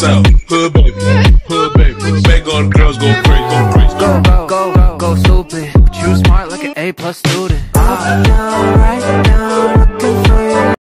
down south. Hood baby, hood baby. Make all the girls go crazy, go crazy. Go, go, go, go stupid. But you smart like an A plus student. Up, down, right now,